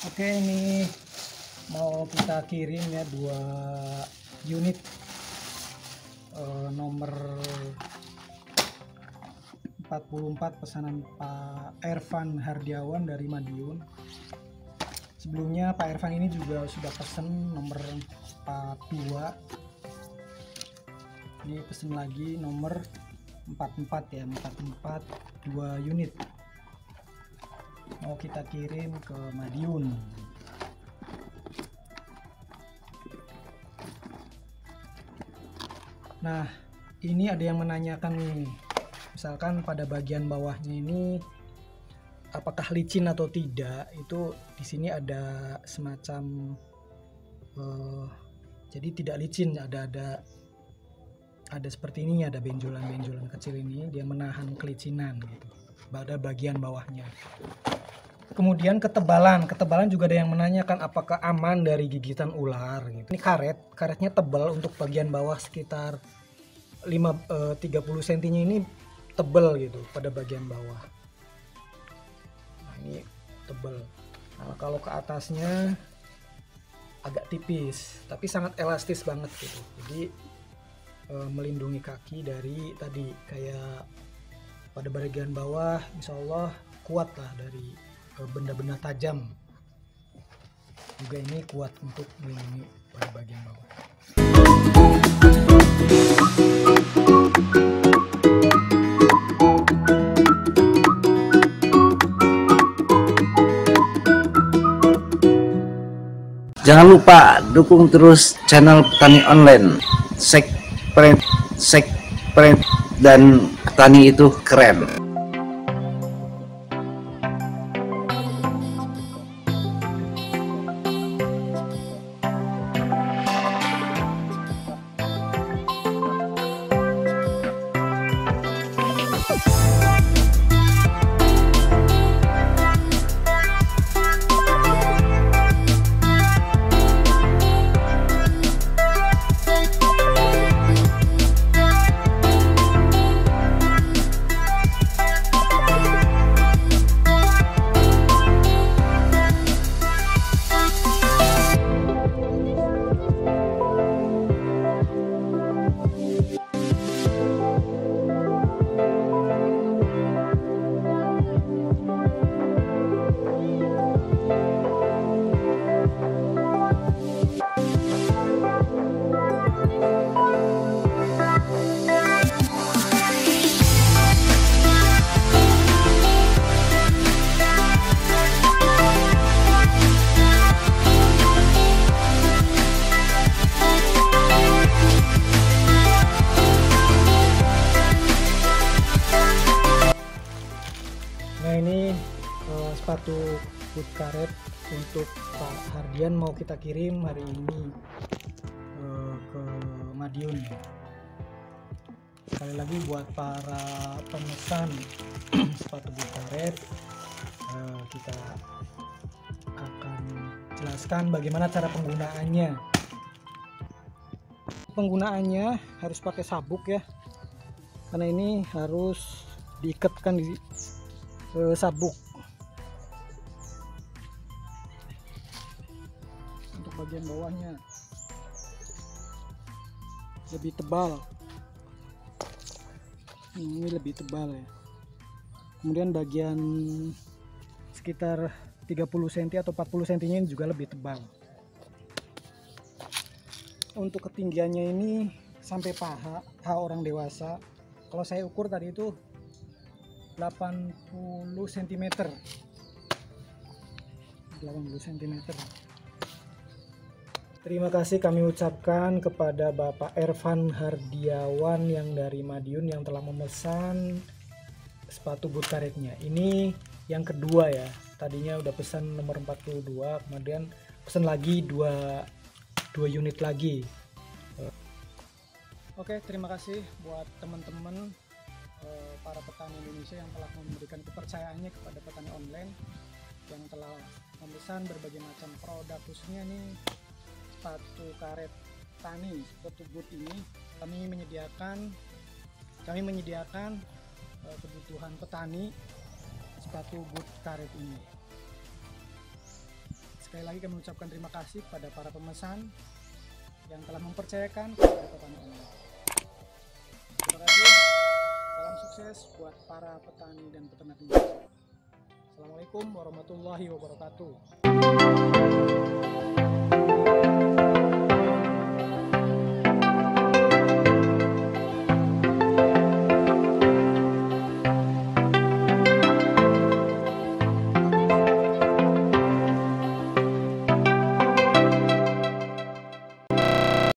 Oke ini mau kita kirim ya dua unit eh, nomor 44 pesanan Pak Ervan Hardiawan dari Madiun. Sebelumnya Pak Ervan ini juga sudah pesen nomor 42. Ini pesen lagi nomor 44 ya, 44 dua unit mau kita kirim ke Madiun. Nah ini ada yang menanyakan nih. Misalkan pada bagian bawahnya ini apakah licin atau tidak itu di sini ada semacam eh, jadi tidak licin ada ada ada seperti ini ada benjolan-benjolan kecil ini dia menahan kelicinan gitu. Pada bagian bawahnya kemudian ketebalan. Ketebalan juga ada yang menanyakan apakah aman dari gigitan ular gitu. ini karet. Karetnya tebal untuk bagian bawah sekitar 5 eh, 30 cm ini tebal gitu pada bagian bawah. Nah ini tebal. Nah, kalau ke atasnya agak tipis tapi sangat elastis banget gitu. Jadi eh, melindungi kaki dari tadi kayak pada bagian bawah insya Allah kuat lah dari benda-benda tajam juga ini kuat untuk melindungi pada bagian bawah Jangan lupa dukung terus channel Petani Online. Sek print dan petani itu keren. Sepatu boot karet untuk Pak Hardian mau kita kirim hari ini eh, ke Madiun. Sekali lagi buat para pemesan sepatu boot karet eh, kita akan jelaskan bagaimana cara penggunaannya. Penggunaannya harus pakai sabuk ya, karena ini harus diikatkan di eh, sabuk bagian bawahnya. Lebih tebal. Ini lebih tebal ya. Kemudian bagian sekitar 30 cm atau 40 cm ini juga lebih tebal. Untuk ketinggiannya ini sampai paha paha orang dewasa. Kalau saya ukur tadi itu 80 cm 80 cm Terima kasih kami ucapkan kepada Bapak Ervan Hardiawan yang dari Madiun yang telah memesan sepatu boot karetnya. Ini yang kedua ya. Tadinya udah pesan nomor 42, kemudian pesan lagi dua dua unit lagi. Oke, terima kasih buat teman-teman eh, para petani Indonesia yang telah memberikan kepercayaannya kepada petani online yang telah memesan berbagai macam produk khususnya nih sepatu karet tani sepatu boot ini kami menyediakan kami menyediakan eh, kebutuhan petani sepatu boot karet ini sekali lagi kami mengucapkan terima kasih kepada para pemesan yang telah mempercayakan kepada petani online. Terima kasih. Salam sukses buat para petani dan peternak Indonesia. Assalamualaikum warahmatullahi wabarakatuh.